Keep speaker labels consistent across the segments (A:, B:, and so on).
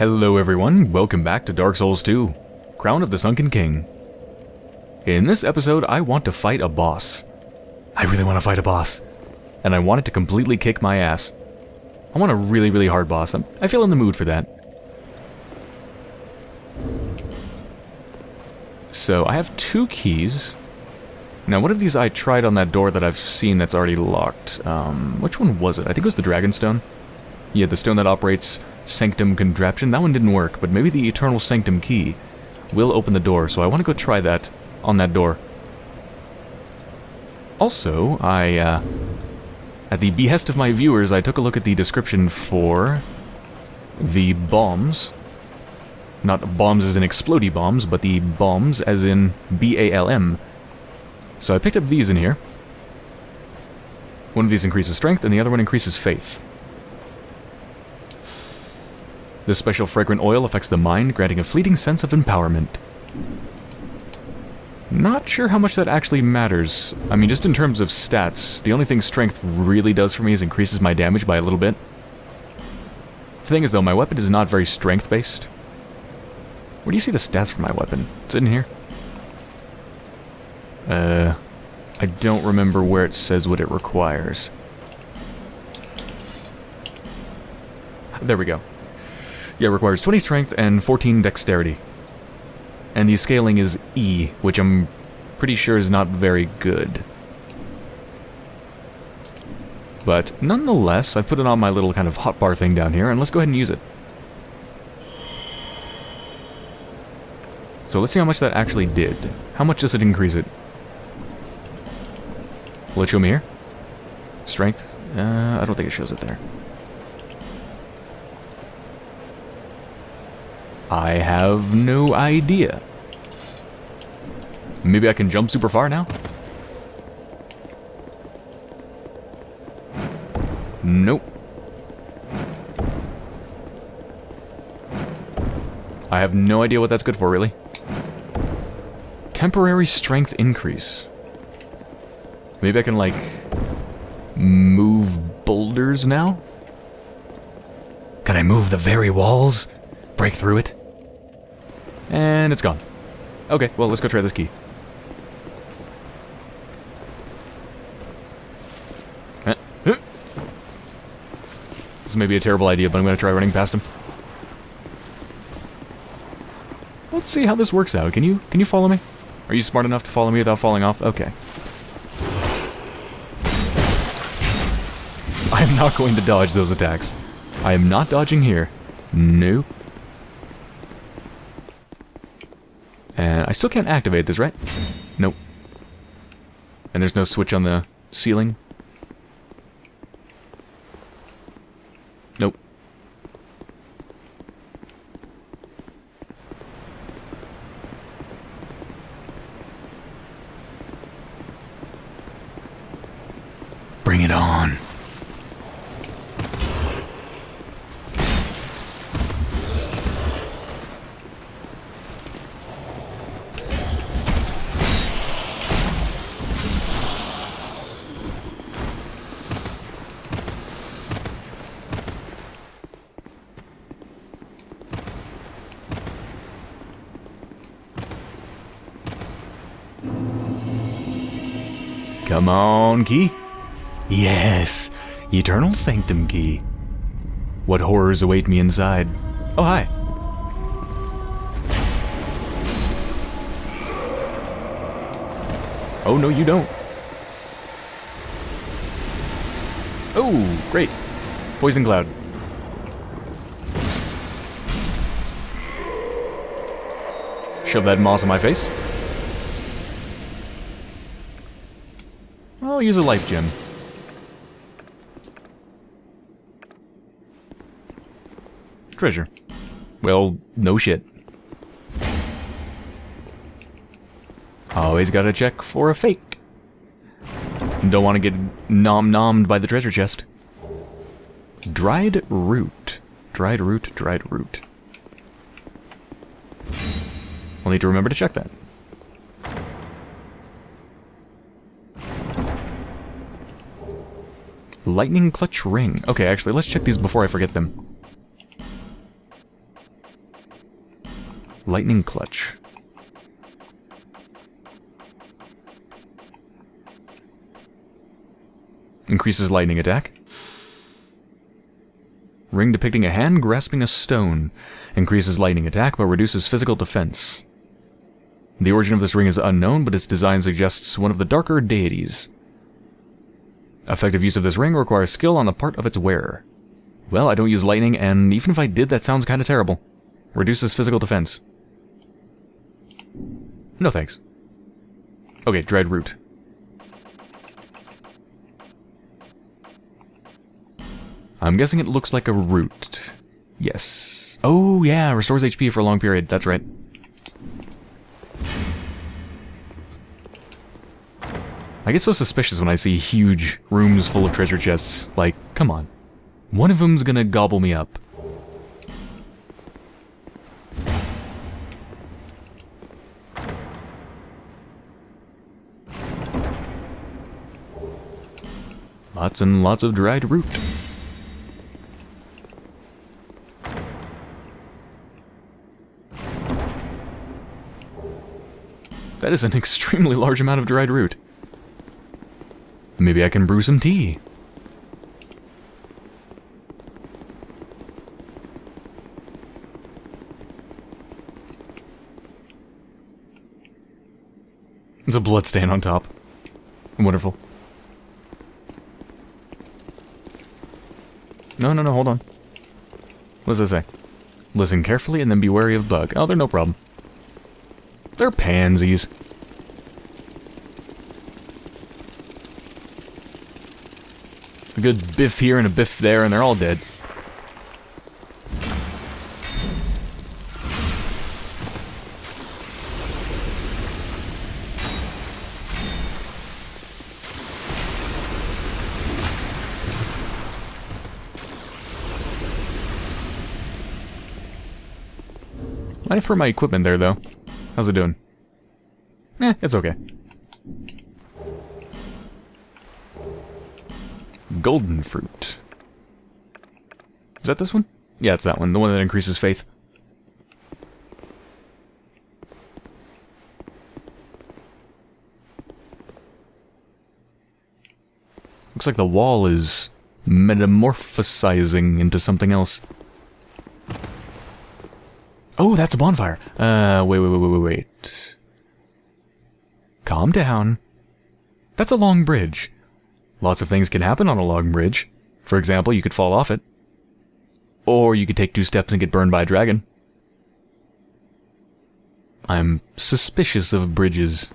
A: Hello everyone, welcome back to Dark Souls 2, Crown of the Sunken King. In this episode, I want to fight a boss. I really want to fight a boss. And I want it to completely kick my ass. I want a really, really hard boss. I'm, I feel in the mood for that. So, I have two keys. Now, one of these I tried on that door that I've seen that's already locked. Um, which one was it? I think it was the Dragonstone. Yeah, the stone that operates Sanctum Contraption. That one didn't work, but maybe the Eternal Sanctum Key will open the door, so I want to go try that on that door. Also, I, uh, at the behest of my viewers, I took a look at the description for the bombs. Not bombs as in explody bombs, but the bombs as in B-A-L-M. So I picked up these in here. One of these increases strength, and the other one increases faith. This special fragrant oil affects the mind, granting a fleeting sense of empowerment. Not sure how much that actually matters. I mean, just in terms of stats, the only thing strength really does for me is increases my damage by a little bit. The thing is, though, my weapon is not very strength-based. Where do you see the stats for my weapon? It's in here. Uh, I don't remember where it says what it requires. There we go. Yeah, it requires 20 strength and 14 dexterity. And the scaling is E, which I'm pretty sure is not very good. But nonetheless, I've put it on my little kind of hotbar thing down here, and let's go ahead and use it. So let's see how much that actually did. How much does it increase it? Will it show me here? Strength? Uh, I don't think it shows it there. I have no idea. Maybe I can jump super far now? Nope. I have no idea what that's good for, really. Temporary strength increase. Maybe I can, like, move boulders now? Can I move the very walls? Break through it? And it's gone. Okay, well, let's go try this key. Eh. This may be a terrible idea, but I'm going to try running past him. Let's see how this works out. Can you can you follow me? Are you smart enough to follow me without falling off? Okay. I am not going to dodge those attacks. I am not dodging here. Nope. And I still can't activate this, right? Nope. And there's no switch on the ceiling? Nope. Bring it on. Come on, key. Yes, Eternal Sanctum key. What horrors await me inside? Oh, hi. Oh, no, you don't. Oh, great. Poison Cloud. Shove that moss in my face. I'll use a life gem. Treasure. Well, no shit. Always gotta check for a fake. Don't want to get nom-nommed by the treasure chest. Dried root. Dried root, dried root. I'll need to remember to check that. Lightning Clutch Ring. Okay, actually, let's check these before I forget them. Lightning Clutch. Increases lightning attack. Ring depicting a hand grasping a stone. Increases lightning attack but reduces physical defense. The origin of this ring is unknown, but its design suggests one of the darker deities. Effective use of this ring requires skill on the part of its wearer. Well, I don't use lightning, and even if I did, that sounds kind of terrible. Reduces physical defense. No thanks. Okay, Dried Root. I'm guessing it looks like a root. Yes. Oh, yeah, restores HP for a long period. That's right. I get so suspicious when I see huge rooms full of treasure chests. Like, come on. One of them's gonna gobble me up. Lots and lots of dried root. That is an extremely large amount of dried root. Maybe I can brew some tea. There's a blood stain on top. Wonderful. No, no, no, hold on. What does it say? Listen carefully and then be wary of bug. Oh, they're no problem. They're pansies. A good biff here and a biff there and they're all dead. Might for my equipment there, though. How's it doing? Eh, it's okay. Golden fruit. Is that this one? Yeah, it's that one. The one that increases faith. Looks like the wall is metamorphosizing into something else. Oh, that's a bonfire. Uh, wait, wait, wait, wait, wait, wait. Calm down. That's a long bridge. Lots of things can happen on a long bridge. For example, you could fall off it. Or you could take two steps and get burned by a dragon. I'm suspicious of bridges.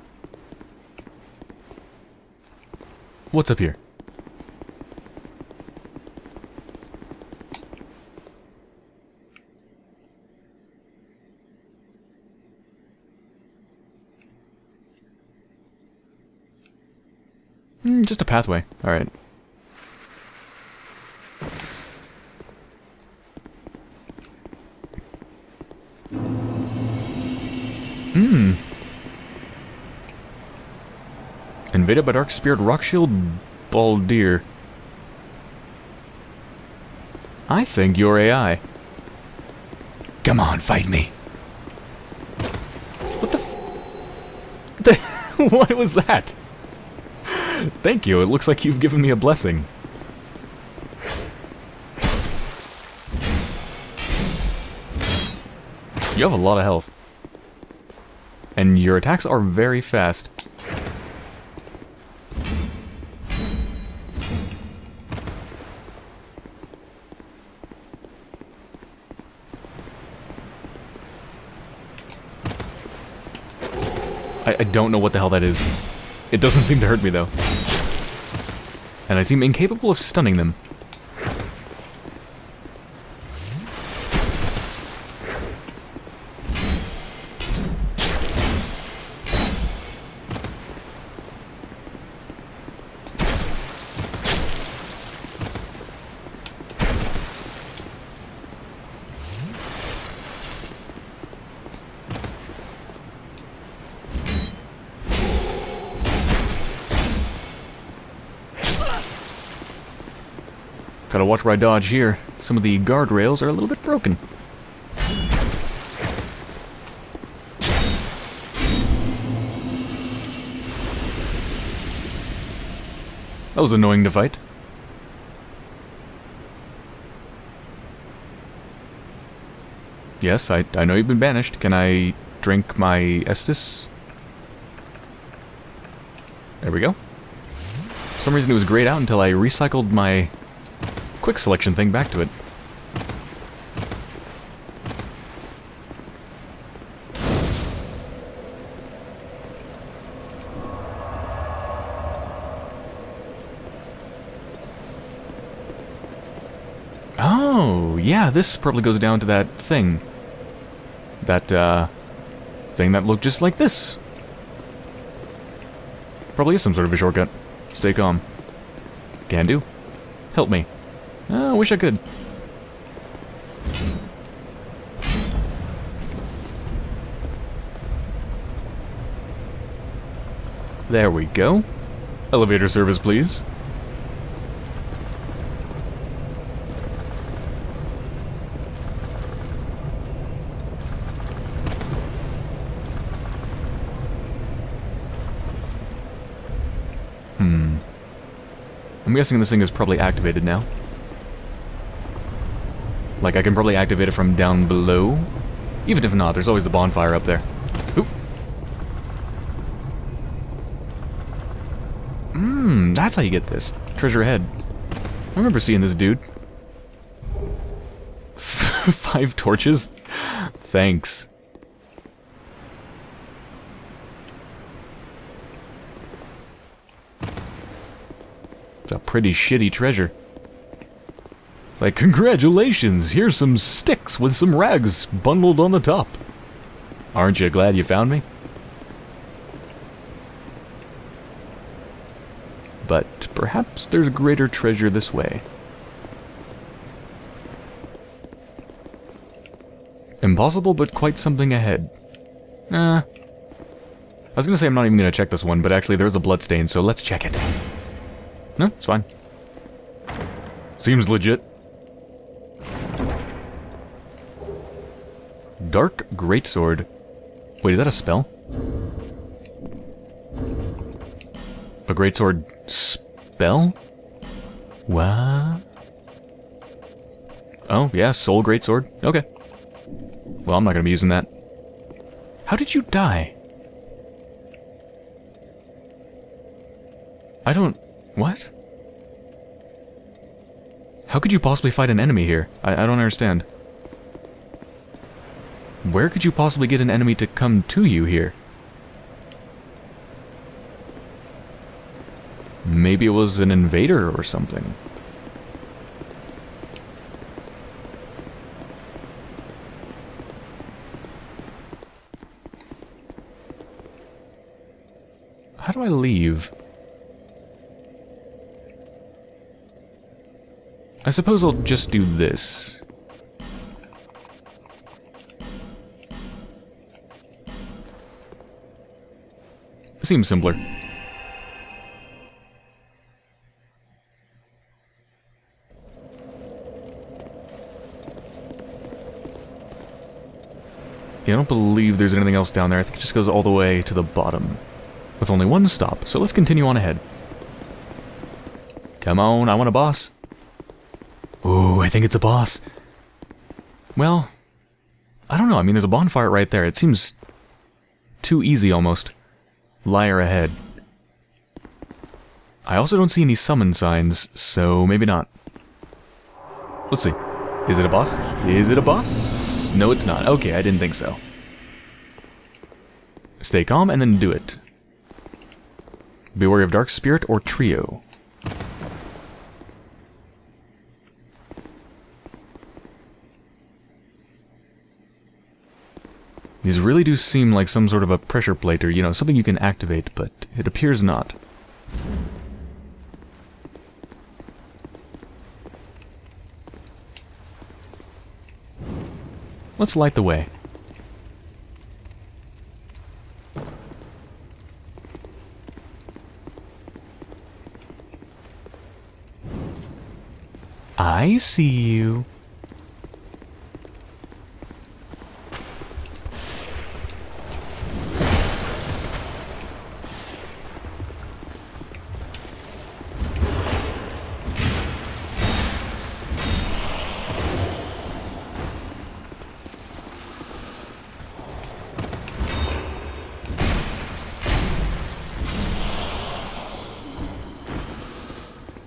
A: What's up here? Just a pathway. Alright. Hmm. Invaded by Dark Spirit Rockshield Baldir. I think you're AI. Come on, fight me. What the what was that? Thank you, it looks like you've given me a blessing. You have a lot of health. And your attacks are very fast. I, I don't know what the hell that is. It doesn't seem to hurt me, though. And I seem incapable of stunning them. Gotta watch where I dodge here. Some of the guardrails are a little bit broken. That was annoying to fight. Yes, I, I know you've been banished. Can I drink my Estus? There we go. For some reason it was grayed out until I recycled my quick selection thing back to it. Oh, yeah, this probably goes down to that thing. That, uh, thing that looked just like this. Probably is some sort of a shortcut. Stay calm. Can do. Help me. I wish I could. There we go. Elevator service, please. Hmm. I'm guessing this thing is probably activated now. Like, I can probably activate it from down below. Even if not, there's always the bonfire up there. Oop. Mmm, that's how you get this. Treasure ahead. I remember seeing this dude. Five torches? Thanks. It's a pretty shitty treasure. Like, congratulations, here's some sticks with some rags bundled on the top. Aren't you glad you found me? But perhaps there's greater treasure this way. Impossible, but quite something ahead. Nah. I was gonna say I'm not even gonna check this one, but actually there's a bloodstain, so let's check it. No, it's fine. Seems legit. Dark Greatsword. Wait, is that a spell? A Greatsword spell? What? Oh, yeah, Soul Greatsword. Okay. Well, I'm not gonna be using that. How did you die? I don't... What? How could you possibly fight an enemy here? I, I don't understand. Where could you possibly get an enemy to come to you here? Maybe it was an invader or something. How do I leave? I suppose I'll just do this. Seems simpler. Yeah, I don't believe there's anything else down there. I think it just goes all the way to the bottom. With only one stop, so let's continue on ahead. Come on, I want a boss. Ooh, I think it's a boss. Well, I don't know. I mean, there's a bonfire right there. It seems too easy almost. Liar ahead. I also don't see any summon signs, so maybe not. Let's see. Is it a boss? Is it a boss? No, it's not. Okay, I didn't think so. Stay calm and then do it. Beware of Dark Spirit or Trio. These really do seem like some sort of a pressure plate or, you know, something you can activate, but it appears not. Let's light the way. I see you.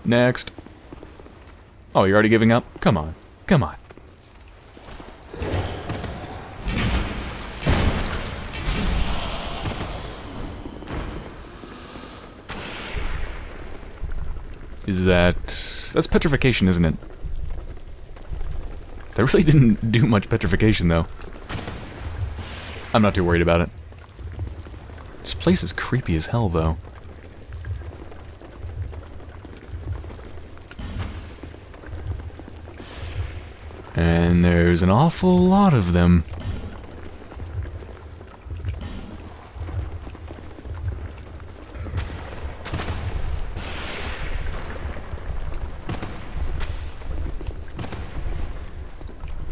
A: Next. Oh, you're already giving up? Come on. Come on. Is that... That's petrification, isn't it? That really didn't do much petrification, though. I'm not too worried about it. This place is creepy as hell, though. And there's an awful lot of them.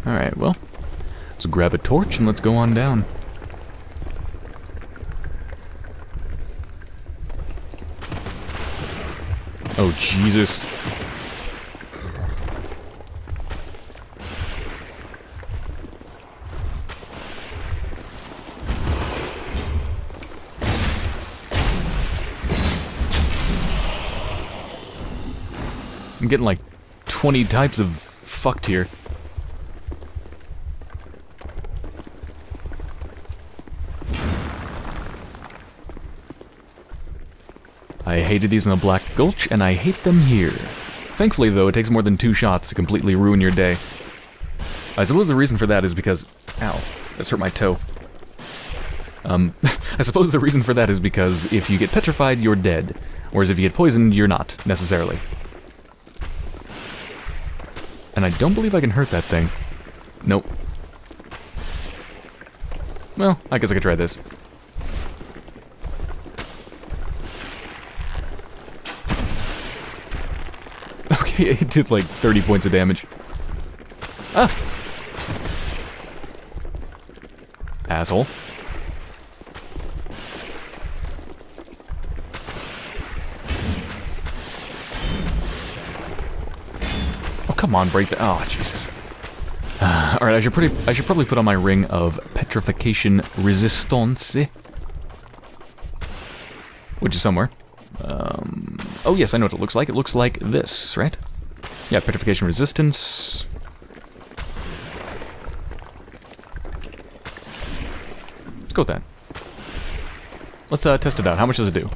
A: Alright, well, let's grab a torch and let's go on down. Oh, Jesus. I'm getting like 20 types of fucked here. I hated these in the Black Gulch, and I hate them here. Thankfully, though, it takes more than two shots to completely ruin your day. I suppose the reason for that is because... Ow, that's hurt my toe. Um, I suppose the reason for that is because if you get petrified, you're dead. Whereas if you get poisoned, you're not, necessarily. And I don't believe I can hurt that thing. Nope. Well, I guess I could try this. Okay, it did like 30 points of damage. Ah! Asshole. Come on, break the... Oh, Jesus. Alright, I should pretty I should probably put on my ring of petrification resistance. Which is somewhere. Um, oh yes, I know what it looks like. It looks like this, right? Yeah, petrification resistance. Let's go with that. Let's uh, test it out. How much does it do?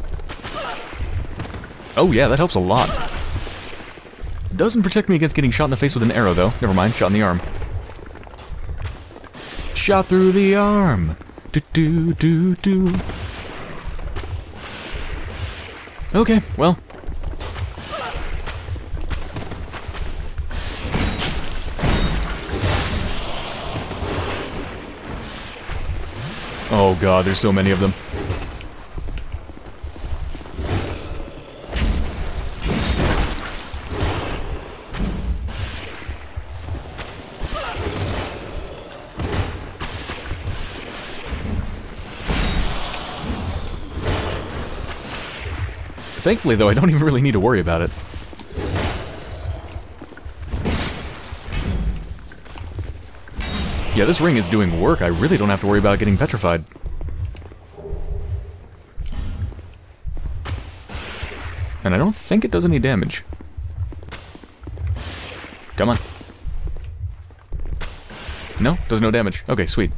A: Oh yeah, that helps a lot. Doesn't protect me against getting shot in the face with an arrow, though. Never mind, shot in the arm. Shot through the arm. Do do do do. Okay, well. Oh god, there's so many of them. Thankfully, though, I don't even really need to worry about it. Yeah, this ring is doing work. I really don't have to worry about getting petrified. And I don't think it does any damage. Come on. No? Does no damage. Okay, sweet.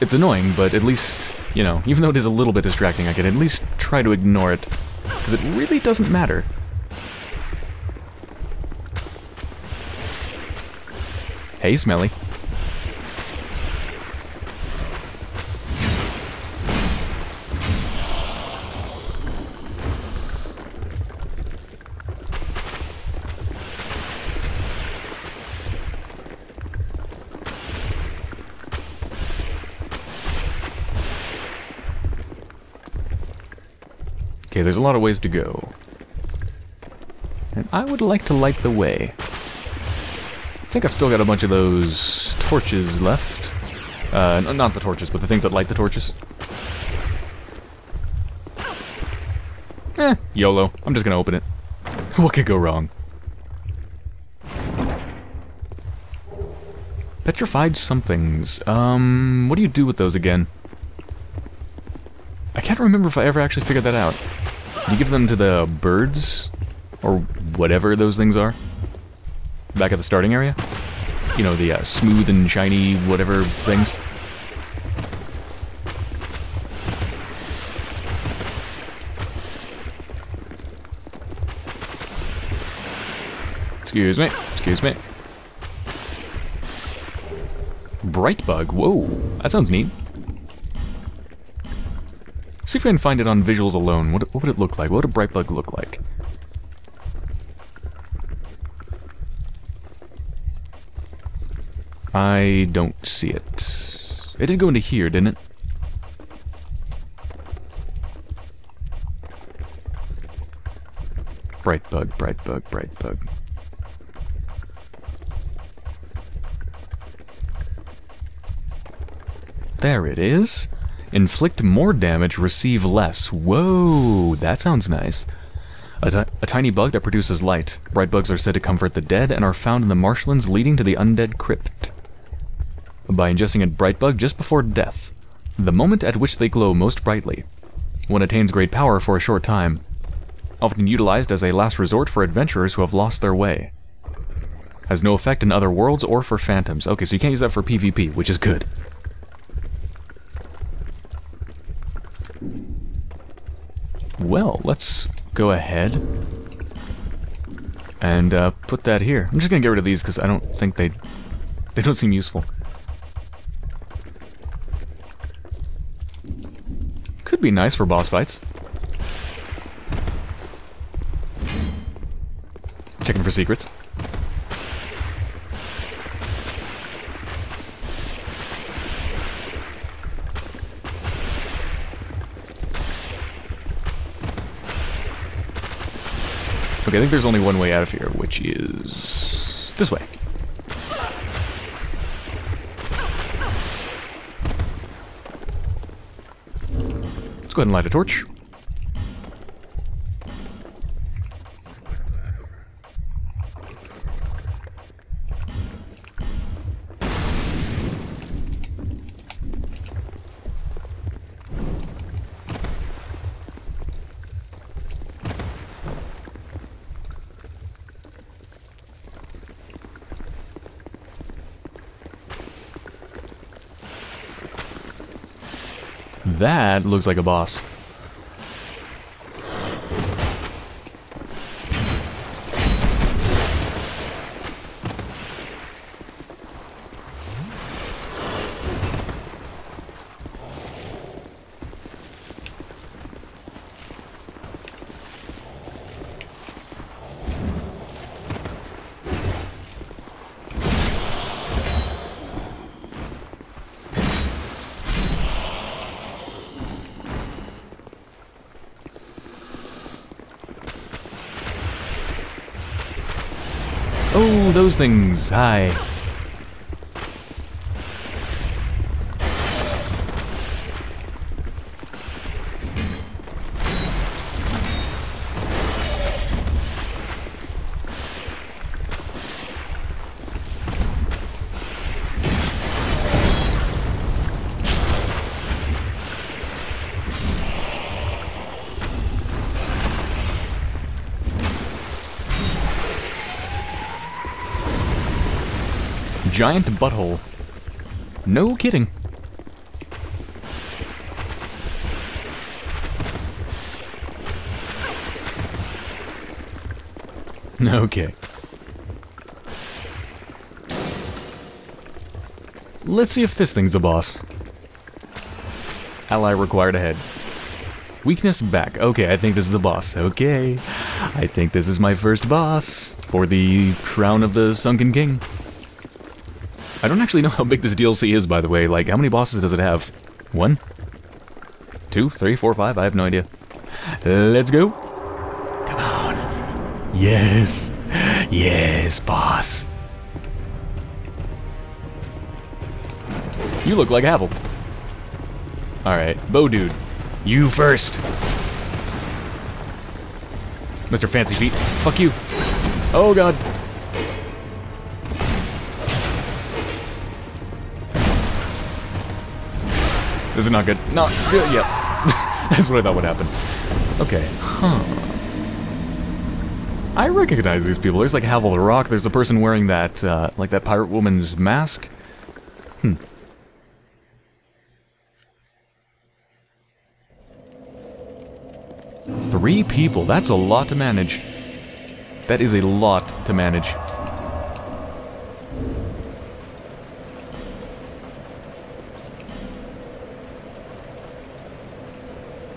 A: It's annoying, but at least you know, even though it is a little bit distracting, I can at least try to ignore it. Because it really doesn't matter. Hey, Smelly. There's a lot of ways to go. And I would like to light the way. I think I've still got a bunch of those torches left. Uh, not the torches, but the things that light the torches. Eh, YOLO. I'm just gonna open it. what could go wrong? Petrified somethings. Um, what do you do with those again? I can't remember if I ever actually figured that out. Do you give them to the birds? Or whatever those things are? Back at the starting area? You know, the uh, smooth and shiny whatever things? Excuse me, excuse me. Bright bug, whoa, that sounds neat. See if I can find it on visuals alone. What, what would it look like? What would a bright bug look like? I don't see it. It did go into here, didn't it? Bright bug, bright bug, bright bug. There it is. Inflict more damage, receive less. Whoa, that sounds nice. A, a tiny bug that produces light. Bright bugs are said to comfort the dead and are found in the marshlands leading to the undead crypt. By ingesting a bright bug just before death, the moment at which they glow most brightly. One attains great power for a short time, often utilized as a last resort for adventurers who have lost their way. Has no effect in other worlds or for phantoms. Okay, so you can't use that for PvP, which is good. Well, let's go ahead and uh, put that here. I'm just gonna get rid of these because I don't think they they don't seem useful. Could be nice for boss fights. Checking for secrets. Okay, I think there's only one way out of here, which is this way. Let's go ahead and light a torch. That looks like a boss. Those things. Hi. Giant butthole. No kidding. Okay. Let's see if this thing's a boss. Ally required ahead. Weakness back. Okay, I think this is the boss. Okay. I think this is my first boss for the Crown of the Sunken King. I don't actually know how big this DLC is, by the way. Like, how many bosses does it have? One? Two? Three? Four? Five? I have no idea. Let's go. Come on. Yes. Yes, boss. You look like Havel. Alright, Bow Dude. You first. Mr. Fancy Feet. Fuck you. Oh god. This is not good. Not good. Yep. That's what I thought would happen. Okay, huh. I recognize these people. There's like Havel the Rock. There's the person wearing that, uh, like that pirate woman's mask. Hmm. Three people. That's a lot to manage. That is a lot to manage.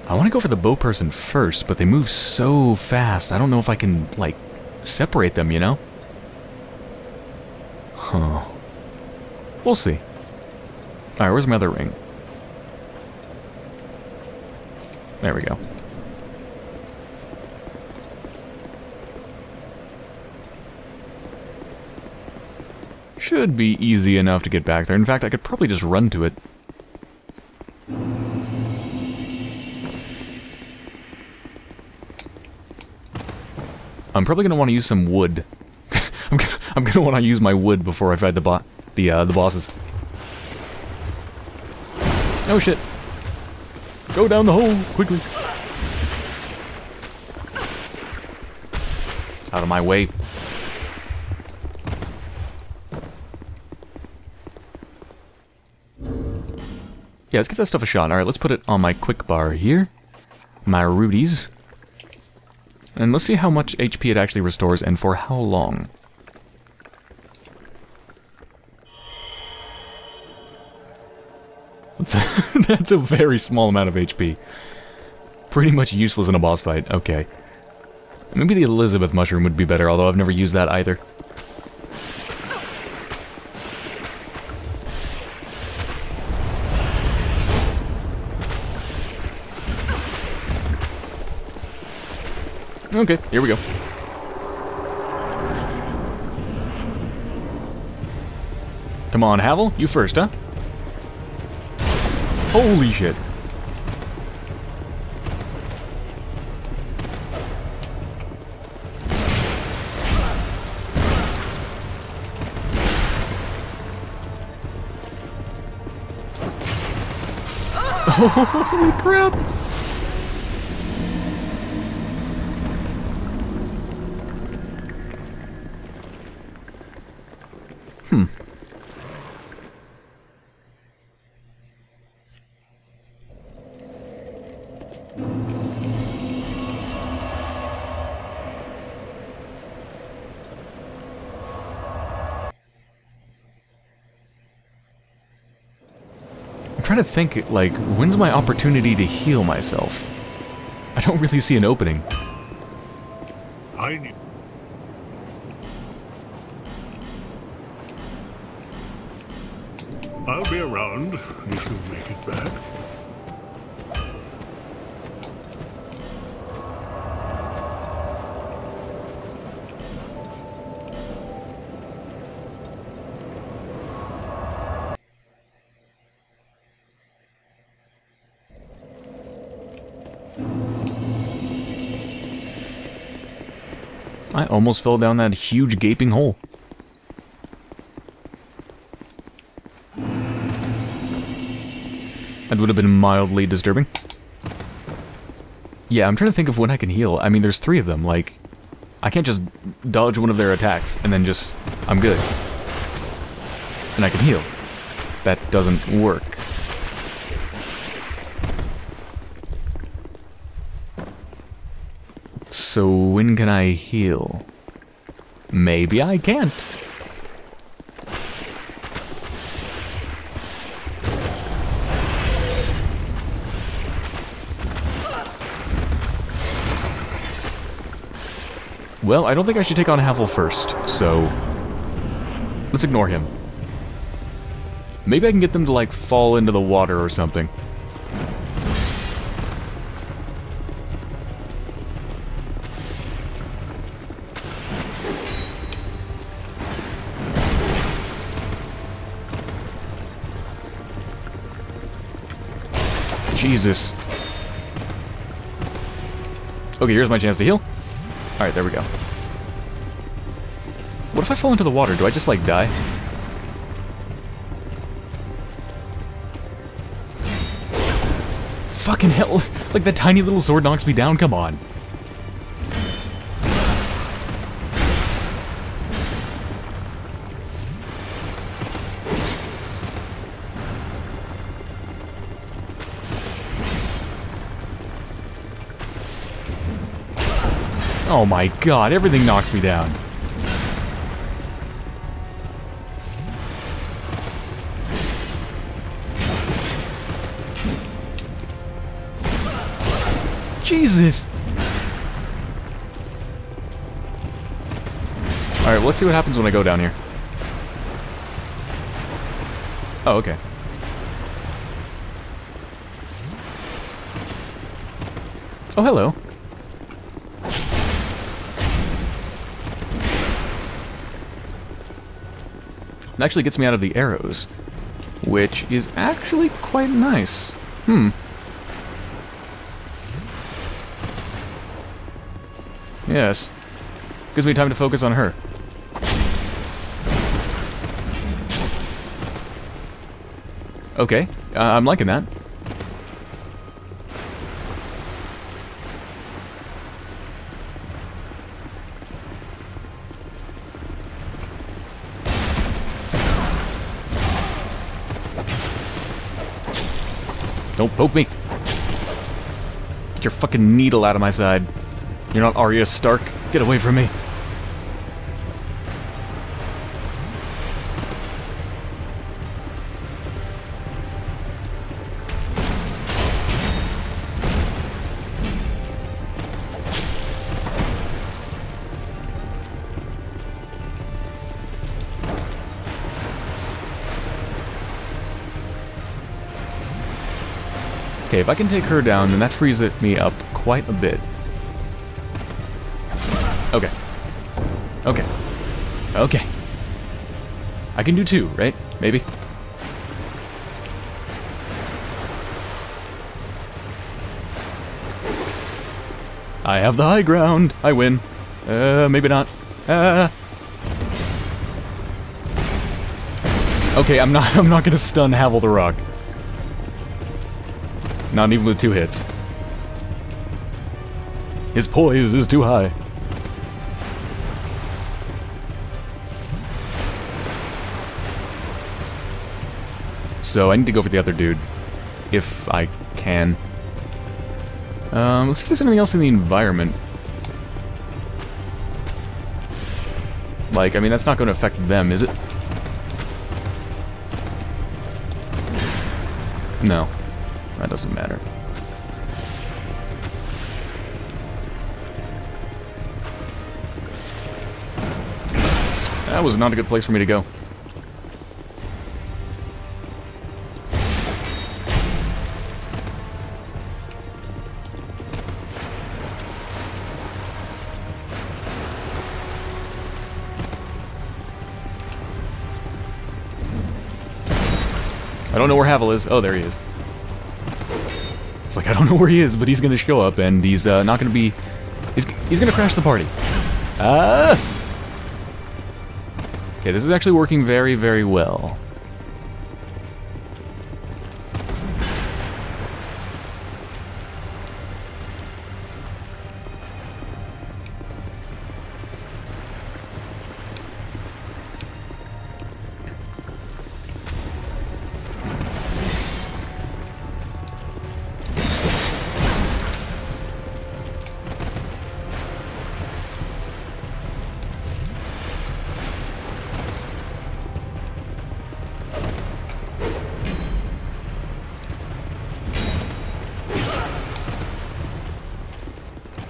A: I want to go for the bow person first, but they move so fast. I don't know if I can, like, separate them, you know? Huh. We'll see. Alright, where's my other ring? There we go. Should be easy enough to get back there. In fact, I could probably just run to it. I'm probably gonna want to use some wood. I'm gonna, I'm gonna want to use my wood before I fight the bo the uh, the bosses. Oh shit! Go down the hole quickly. Out of my way. Yeah, let's give that stuff a shot. Alright, let's put it on my quick bar here. My rudies. And let's see how much HP it actually restores and for how long. That's a very small amount of HP. Pretty much useless in a boss fight. Okay. Maybe the Elizabeth Mushroom would be better, although I've never used that either. Okay, here we go. Come on, Havel, you first, huh? Holy shit. Holy crap! Trying to think, like, when's my opportunity to heal myself? I don't really see an opening.
B: I.
A: I almost fell down that huge gaping hole. That would have been mildly disturbing. Yeah, I'm trying to think of when I can heal. I mean, there's three of them, like... I can't just dodge one of their attacks and then just... I'm good. And I can heal. That doesn't work. So when can I heal? Maybe I can't. Well, I don't think I should take on Havel first, so... Let's ignore him. Maybe I can get them to, like, fall into the water or something. Jesus. Okay, here's my chance to heal. Alright, there we go. What if I fall into the water? Do I just, like, die? fucking hell. Like, that tiny little sword knocks me down, come on. Oh my god, everything knocks me down. Jesus! Alright, let's see what happens when I go down here. Oh, okay. Oh, hello. It actually gets me out of the arrows, which is actually quite nice. Hmm. Yes. Gives me time to focus on her. Okay, uh, I'm liking that. Don't poke me. Get your fucking needle out of my side. You're not Arya Stark. Get away from me. Okay, if I can take her down, then that frees it me up quite a bit. Okay. Okay. Okay. I can do two, right? Maybe? I have the high ground. I win. Uh, maybe not. Uh. Okay, I'm not. I'm not gonna stun Havel the Rock. Not even with two hits. His poise is too high. So I need to go for the other dude. If I can. Um, let's see if there's anything else in the environment. Like, I mean, that's not going to affect them, is it? No. That doesn't matter. That was not a good place for me to go. I don't know where Havel is. Oh, there he is. Like, I don't know where he is, but he's gonna show up, and he's uh, not gonna be... He's, he's gonna crash the party. Ah! Okay, this is actually working very, very well.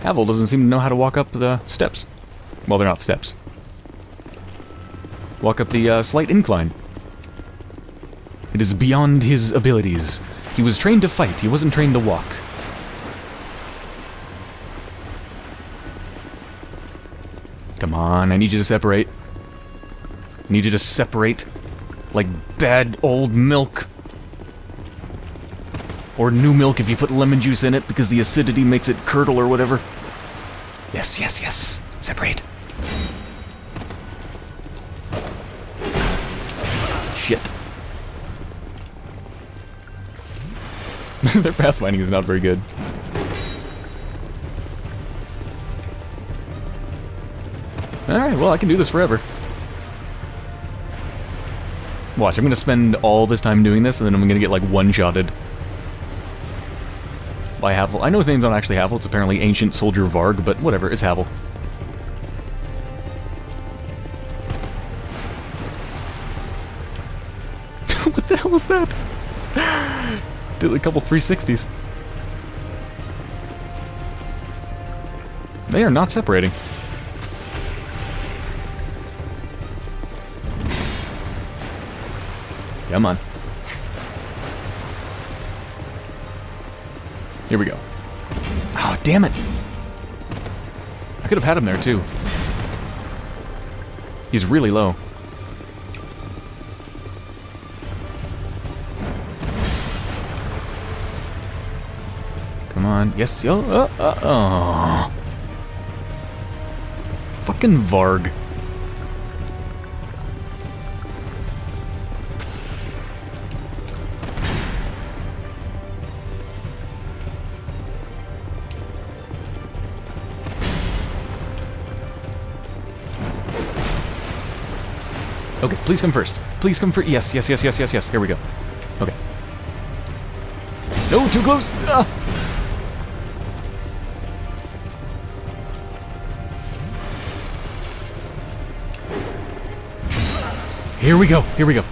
A: Havel doesn't seem to know how to walk up the steps. Well, they're not steps. Walk up the uh, slight incline. It is beyond his abilities. He was trained to fight, he wasn't trained to walk. Come on, I need you to separate. I need you to separate. Like bad old milk. Or new milk if you put lemon juice in it because the acidity makes it curdle or whatever. Yes, yes, yes. Separate. Shit. Their pathfinding is not very good. Alright, well, I can do this forever. Watch, I'm gonna spend all this time doing this, and then I'm gonna get, like, one-shotted. By Havel. I know his name's not actually Havel, it's apparently Ancient Soldier Varg, but whatever, it's Havel. what the hell was that? Did a couple 360s. They are not separating. Come on. Here we go. Oh, damn it. I could have had him there, too. He's really low. Come on. Yes. Yo. Oh, uh, oh. Fucking Varg. Okay, please come first. Please come first. Yes, yes, yes, yes, yes, yes. Here we go. Okay. No, too close. Ah. Here we go. Here we go.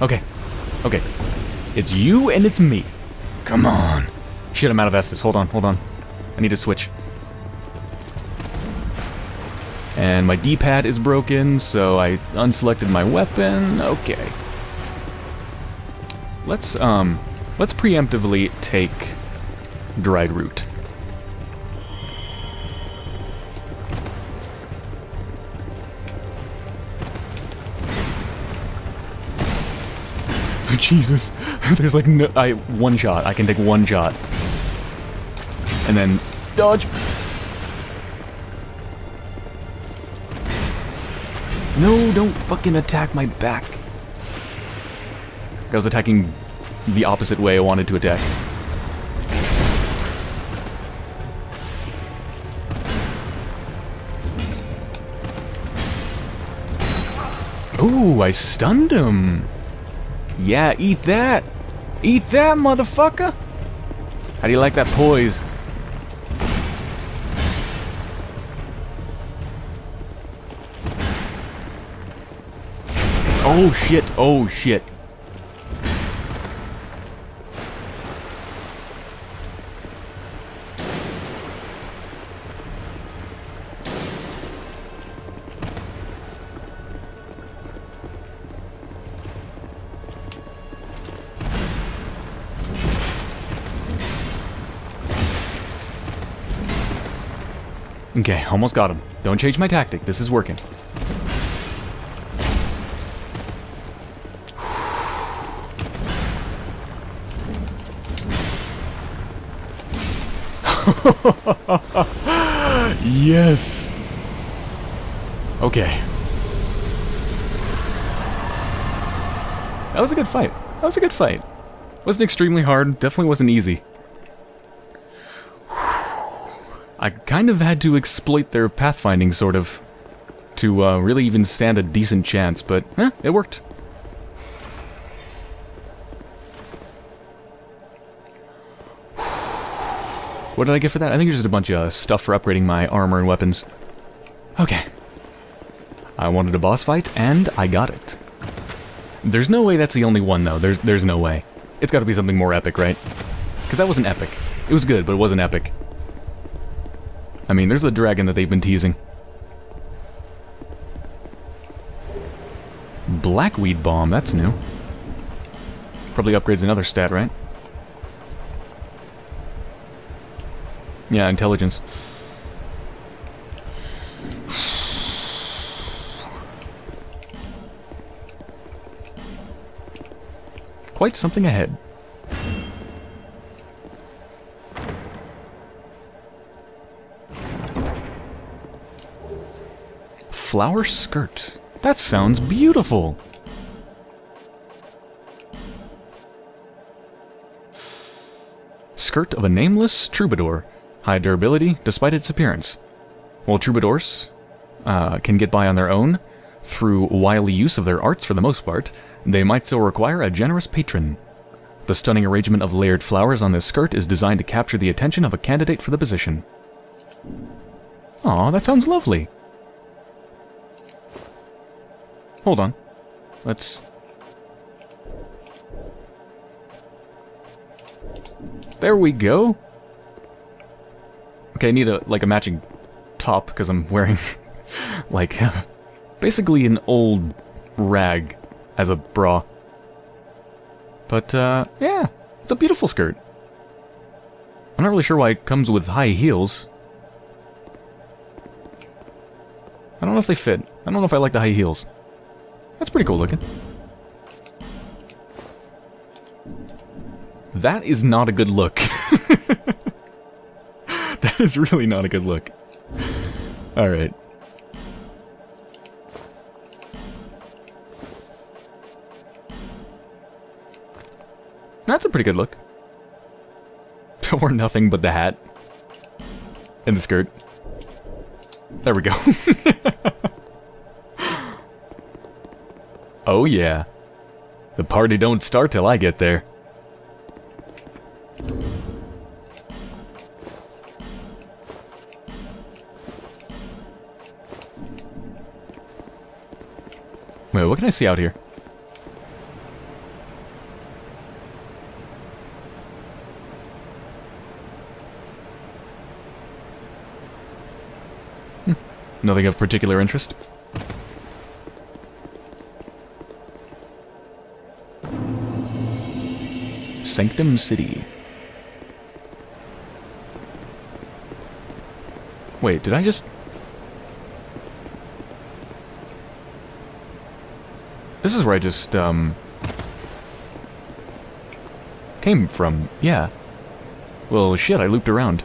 A: Okay. Okay. It's you and it's me. Come on. Shit, I'm out of Estus. Hold on, hold on. I need to switch. And my D-pad is broken, so I unselected my weapon. Okay. Let's, um, let's preemptively take dried root. Jesus. There's like no, I, one shot. I can take one shot. And then, dodge. No, don't fucking attack my back. I was attacking the opposite way I wanted to attack. Ooh, I stunned him. Yeah, eat that. Eat that, motherfucker. How do you like that poise? Oh shit, oh shit. Okay, almost got him. Don't change my tactic. This is working. yes. Okay. That was a good fight. That was a good fight. Wasn't extremely hard. Definitely wasn't easy. I kind of had to exploit their pathfinding, sort of, to uh, really even stand a decent chance, but eh, it worked. What did I get for that? I think just a bunch of uh, stuff for upgrading my armor and weapons. Okay. I wanted a boss fight, and I got it. There's no way that's the only one, though. There's there's no way. It's got to be something more epic, right? Because that wasn't epic. It was good, but it wasn't epic. I mean, there's the dragon that they've been teasing. Blackweed Bomb, that's new. Probably upgrades another stat, right? Yeah, intelligence. Quite something ahead. Flower skirt. That sounds beautiful. Skirt of a nameless troubadour. High durability despite its appearance. While troubadours uh, can get by on their own through wily use of their arts for the most part, they might still require a generous patron. The stunning arrangement of layered flowers on this skirt is designed to capture the attention of a candidate for the position. Aw, that sounds lovely. Hold on. Let's... There we go. Okay, I need a like a matching top because I'm wearing like basically an old rag as a bra. But uh, yeah, it's a beautiful skirt. I'm not really sure why it comes with high heels. I don't know if they fit. I don't know if I like the high heels. That's pretty cool looking. That is not a good look. that is really not a good look. Alright. That's a pretty good look. or nothing but the hat. And the skirt. There we go. oh yeah. The party don't start till I get there. Wait, what can I see out here? Hmm. Nothing of particular interest? Sanctum City. Wait, did I just... This is where I just, um... Came from, yeah. Well, shit, I looped around.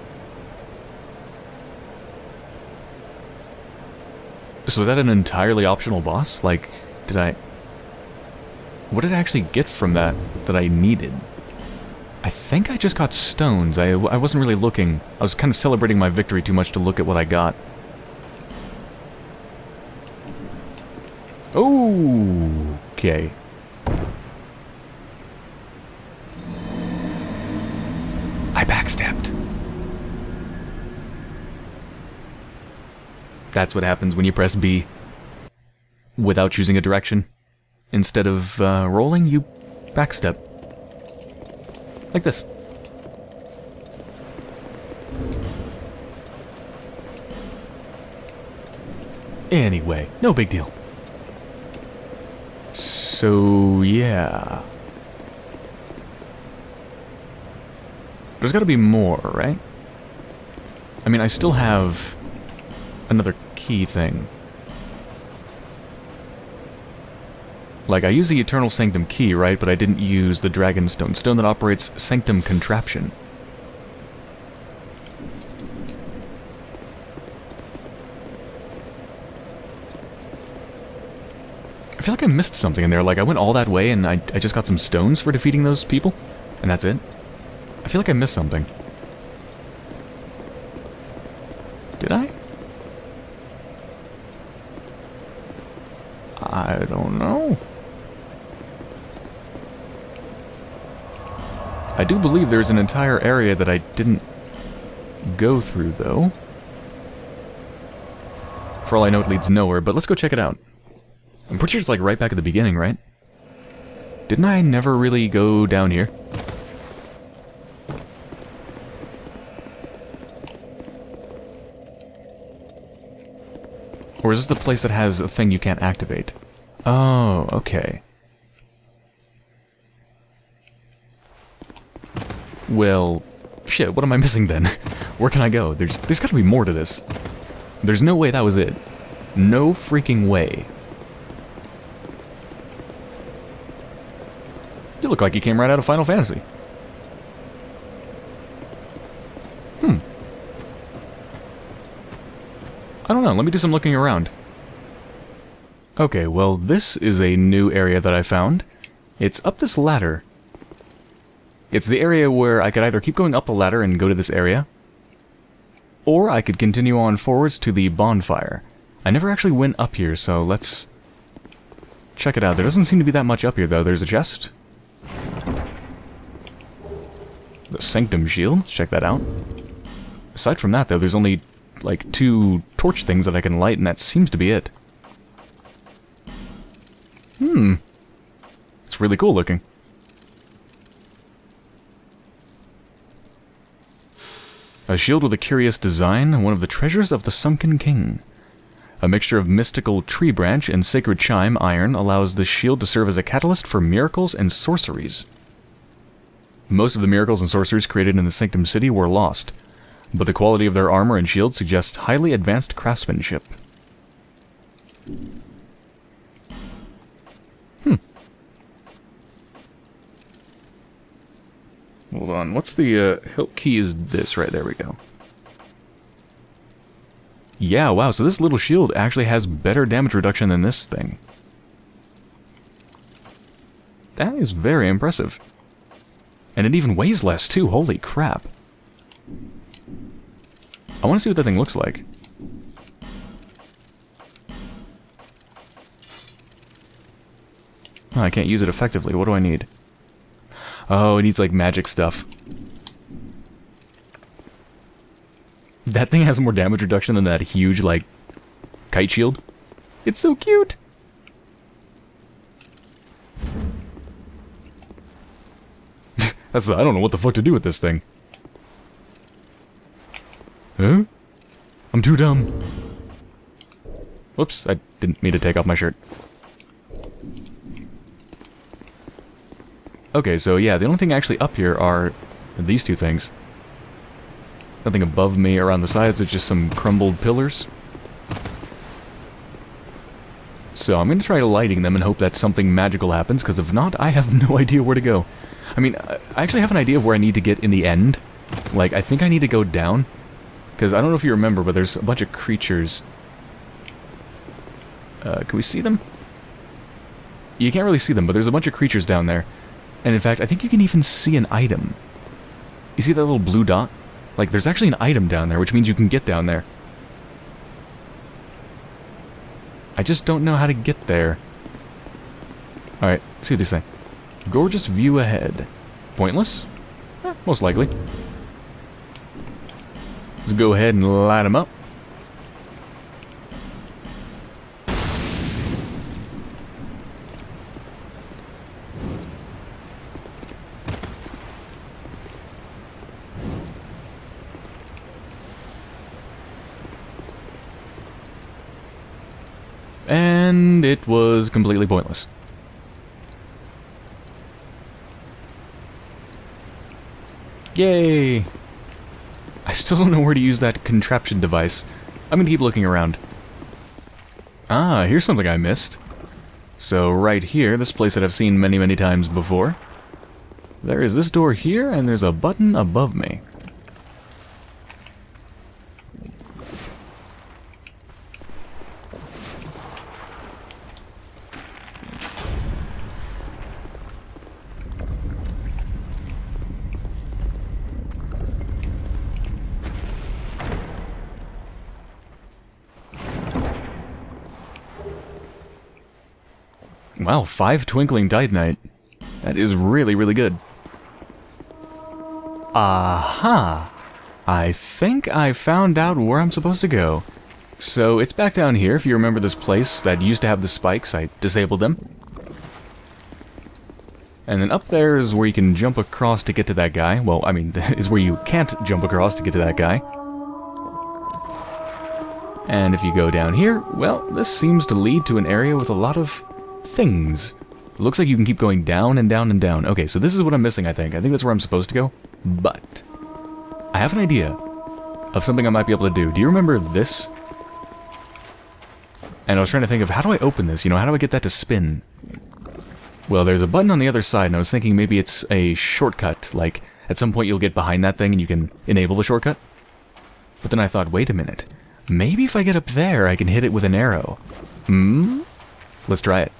A: So was that an entirely optional boss? Like, did I... What did I actually get from that that I needed? I think I just got stones. I, I wasn't really looking. I was kind of celebrating my victory too much to look at what I got. Okay. I backstepped. That's what happens when you press B without choosing a direction. Instead of uh, rolling, you backstep. Like this. Anyway, no big deal. So, yeah. There's gotta be more, right? I mean, I still have another key thing. Like, I use the Eternal Sanctum key, right? But I didn't use the Dragonstone, stone that operates Sanctum Contraption. Feel like I missed something in there. Like, I went all that way and I, I just got some stones for defeating those people. And that's it. I feel like I missed something. Did I? I don't know. I do believe there's an entire area that I didn't go through, though. For all I know, it leads nowhere, but let's go check it out. It's like right back at the beginning, right? Didn't I never really go down here? Or is this the place that has a thing you can't activate? Oh, okay. Well, shit, what am I missing then? Where can I go? There's there's gotta be more to this. There's no way that was it. No freaking way. Look like he came right out of Final Fantasy. Hmm. I don't know, let me do some looking around. Okay, well this is a new area that I found. It's up this ladder. It's the area where I could either keep going up the ladder and go to this area, or I could continue on forwards to the bonfire. I never actually went up here, so let's check it out. There doesn't seem to be that much up here, though. There's a chest. The Sanctum Shield. Check that out. Aside from that, though, there's only, like, two torch things that I can light, and that seems to be it. Hmm. It's really cool looking. A shield with a curious design, one of the treasures of the Sunken King. A mixture of mystical tree branch and sacred chime iron allows the shield to serve as a catalyst for miracles and sorceries. Most of the miracles and sorceries created in the Sanctum City were lost, but the quality of their armor and shield suggests highly advanced craftsmanship. Hmm. Hold on, what's the uh, hilt key is this? Right, there we go. Yeah, wow, so this little shield actually has better damage reduction than this thing. That is very impressive. And it even weighs less, too. Holy crap. I want to see what that thing looks like. Oh, I can't use it effectively. What do I need? Oh, it needs, like, magic stuff. That thing has more damage reduction than that huge, like, kite shield. It's so cute! That's I don't know what the fuck to do with this thing. Huh? I'm too dumb. Whoops, I didn't mean to take off my shirt. Okay, so yeah, the only thing actually up here are these two things. Nothing above me around the sides, it's just some crumbled pillars. So I'm going to try lighting them and hope that something magical happens, because if not, I have no idea where to go. I mean, I actually have an idea of where I need to get in the end. Like, I think I need to go down. Because I don't know if you remember, but there's a bunch of creatures. Uh, can we see them? You can't really see them, but there's a bunch of creatures down there. And in fact, I think you can even see an item. You see that little blue dot? Like, there's actually an item down there, which means you can get down there. I just don't know how to get there. Alright, see what they say. Gorgeous view ahead. Pointless? Eh, most likely. Let's go ahead and light them up. And it was completely pointless. Yay! I still don't know where to use that contraption device. I'm gonna keep looking around. Ah, here's something I missed. So right here, this place that I've seen many, many times before. There is this door here, and there's a button above me. Wow, five Twinkling Titanite. That is really, really good. Aha! I think I found out where I'm supposed to go. So, it's back down here. If you remember this place that used to have the spikes, I disabled them. And then up there is where you can jump across to get to that guy. Well, I mean, is where you can't jump across to get to that guy. And if you go down here, well, this seems to lead to an area with a lot of things. Looks like you can keep going down and down and down. Okay, so this is what I'm missing, I think. I think that's where I'm supposed to go. But, I have an idea of something I might be able to do. Do you remember this? And I was trying to think of, how do I open this? You know, how do I get that to spin? Well, there's a button on the other side, and I was thinking maybe it's a shortcut. Like, at some point you'll get behind that thing and you can enable the shortcut. But then I thought, wait a minute. Maybe if I get up there, I can hit it with an arrow. Hmm? Let's try it.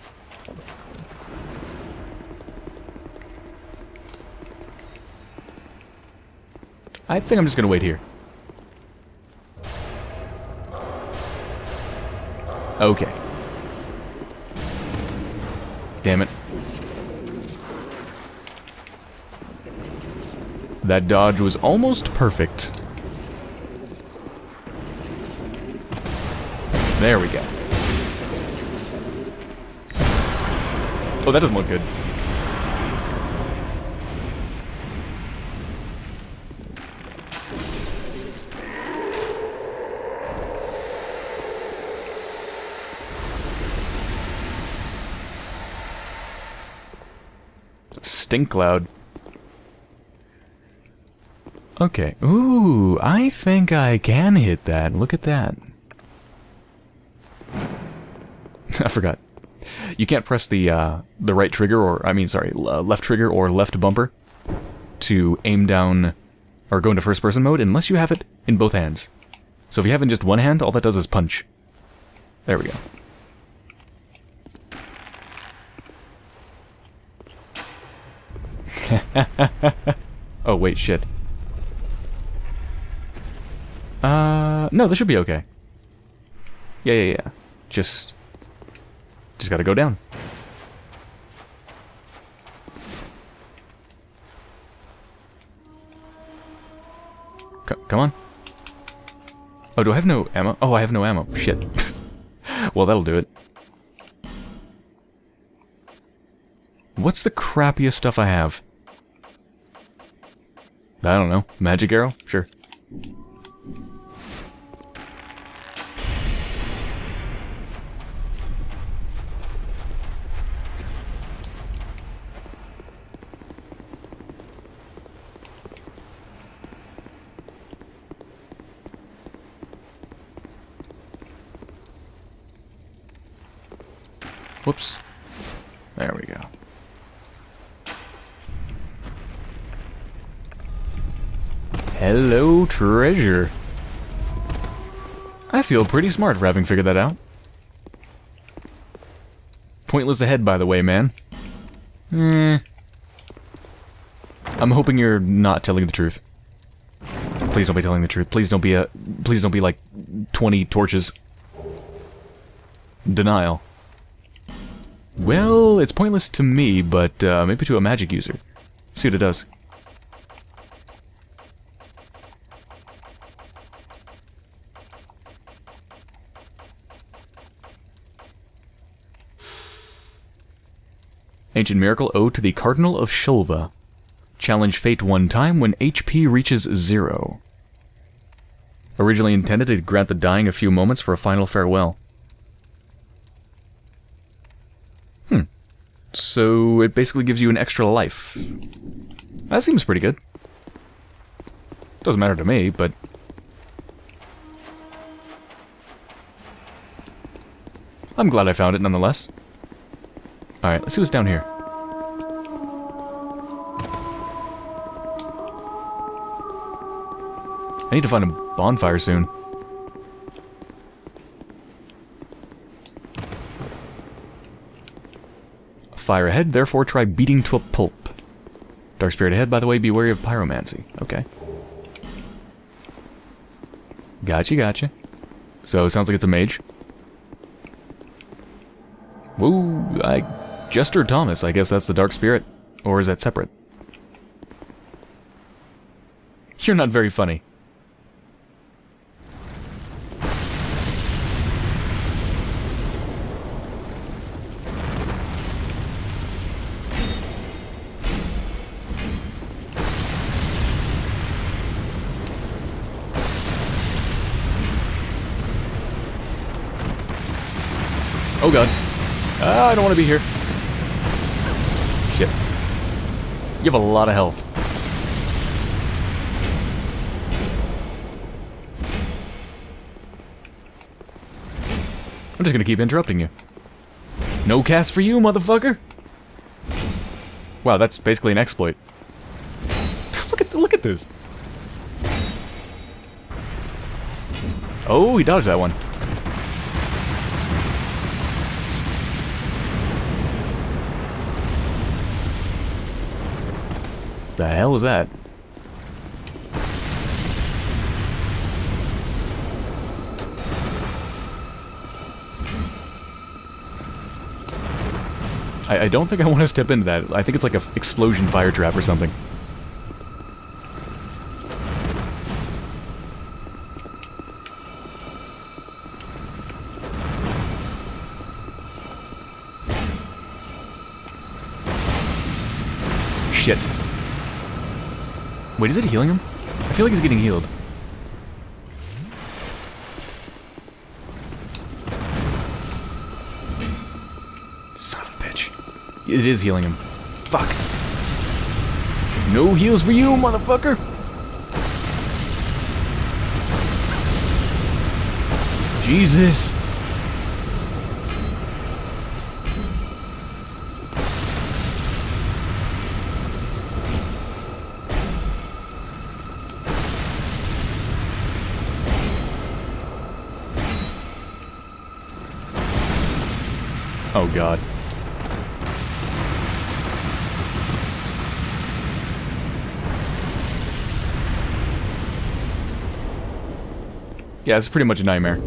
A: I think I'm just gonna wait here. Okay. Damn it. That dodge was almost perfect. There we go. Oh, that doesn't look good. Stink cloud. Okay. Ooh, I think I can hit that. Look at that. I forgot. You can't press the uh, the right trigger, or I mean, sorry, left trigger or left bumper to aim down or go into first person mode unless you have it in both hands. So if you have it in just one hand, all that does is punch. There we go. oh, wait, shit. Uh, no, this should be okay. Yeah, yeah, yeah. Just... Just gotta go down. C come on. Oh, do I have no ammo? Oh, I have no ammo. Shit. well, that'll do it. What's the crappiest stuff I have? I don't know. Magic arrow? Sure. Whoops. There we go. Hello, treasure. I feel pretty smart for having figured that out. Pointless ahead, by the way, man. Eh. I'm hoping you're not telling the truth. Please don't be telling the truth. Please don't be a... Please don't be like 20 torches. Denial. Well, it's pointless to me, but uh, maybe to a magic user. See what it does. Ancient Miracle Ode to the Cardinal of Shulva. Challenge fate one time when HP reaches zero. Originally intended to grant the dying a few moments for a final farewell. Hmm. So it basically gives you an extra life. That seems pretty good. Doesn't matter to me, but... I'm glad I found it nonetheless. Alright, let's see what's down here. I need to find a bonfire soon. Fire ahead, therefore try beating to a pulp. Dark spirit ahead, by the way, be wary of pyromancy. Okay. Gotcha, gotcha. So, it sounds like it's a mage. Woo, I Jester Thomas, I guess that's the Dark Spirit. Or is that separate? You're not very funny. Oh god. Ah, I don't want to be here. You have a lot of health. I'm just gonna keep interrupting you. No cast for you, motherfucker! Wow, that's basically an exploit. look at look at this. Oh, he dodged that one. The hell was that? I, I don't think I want to step into that. I think it's like an explosion fire trap or something. Wait, is it healing him? I feel like he's getting healed. Son of a bitch. It is healing him. Fuck. No heals for you, motherfucker! Jesus! Oh god. Yeah, it's pretty much a nightmare.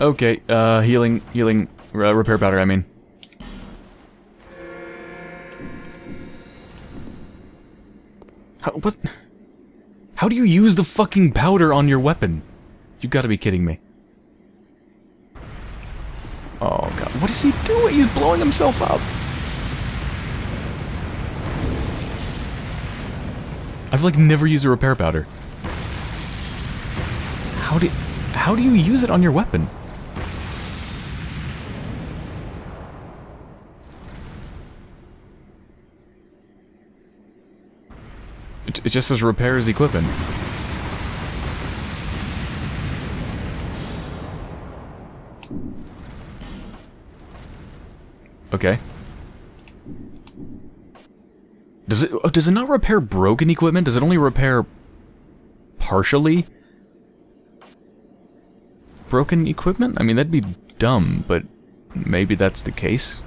A: Okay, uh, healing, healing, uh, repair powder, I mean. How, what? How do you use the fucking powder on your weapon? You gotta be kidding me. Oh god, what is he doing? He's blowing himself up. I've like never used a repair powder. How do how do you use it on your weapon? It, it just says repairs equipment. Okay. Does it oh, does it not repair broken equipment? Does it only repair partially broken equipment? I mean, that'd be dumb, but maybe that's the case.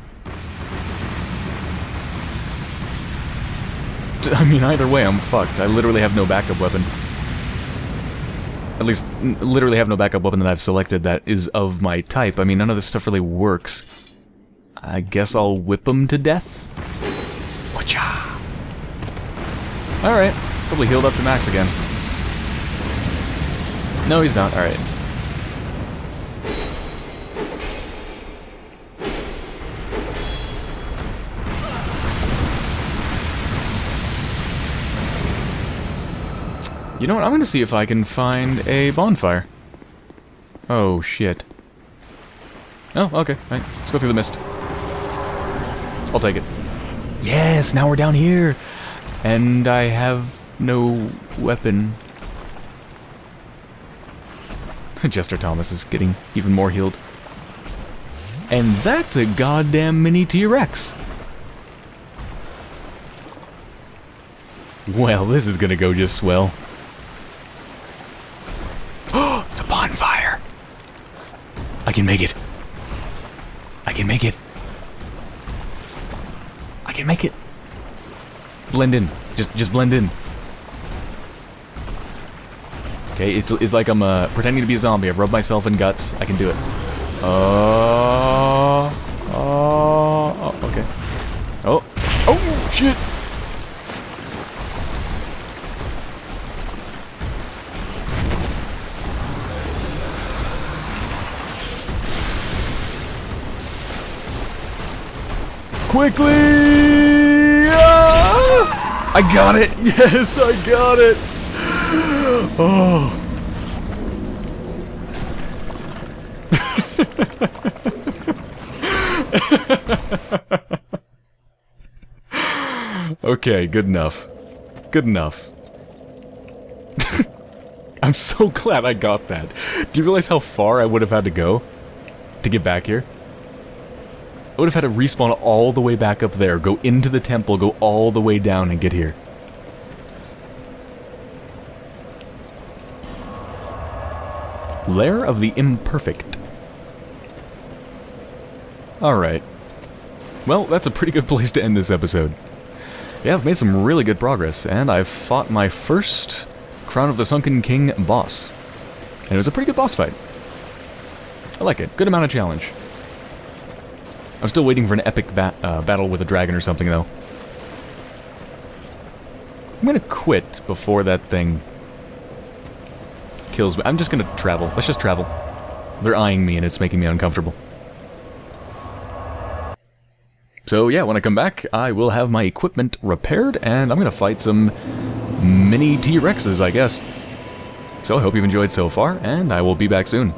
A: I mean, either way, I'm fucked. I literally have no backup weapon. At least, literally have no backup weapon that I've selected that is of my type. I mean, none of this stuff really works. I guess I'll whip him to death? Whatcha? Alright, probably healed up to max again. No, he's not. Alright. You know what? I'm going to see if I can find a bonfire. Oh, shit. Oh, okay. Right. Let's go through the mist. I'll take it. Yes, now we're down here. And I have no weapon. Jester Thomas is getting even more healed. And that's a goddamn mini T-Rex. Well, this is gonna go just swell. it's a bonfire. I can make it. I can make it. I can make it. Blend in. Just just blend in. Okay, it's, it's like I'm uh, pretending to be a zombie. I've rubbed myself in guts. I can do it. Oh, uh, oh, oh, okay. Oh, oh, shit. Quickly! Ah! I got it! Yes, I got it! Oh. okay, good enough. Good enough. I'm so glad I got that. Do you realize how far I would have had to go to get back here? I would have had to respawn all the way back up there, go into the temple, go all the way down and get here. Lair of the Imperfect. Alright. Well, that's a pretty good place to end this episode. Yeah, I've made some really good progress, and I've fought my first Crown of the Sunken King boss. And it was a pretty good boss fight. I like it. Good amount of challenge. I'm still waiting for an epic ba uh, battle with a dragon or something, though. I'm gonna quit before that thing kills me. I'm just gonna travel. Let's just travel. They're eyeing me and it's making me uncomfortable. So yeah, when I come back, I will have my equipment repaired, and I'm gonna fight some mini T-Rexes, I guess. So I hope you've enjoyed so far, and I will be back soon.